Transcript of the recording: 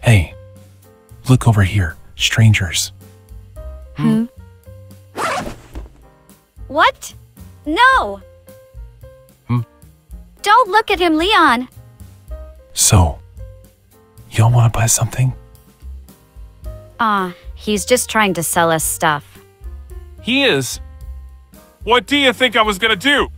Hey, look over here, strangers. Hmm? hmm? What? No! Hmm? Don't look at him, Leon! So, y'all want to buy something? Ah, he's just trying to sell us stuff. He is. What do you think I was gonna do?